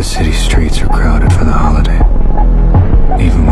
The city streets are crowded for the holiday. Even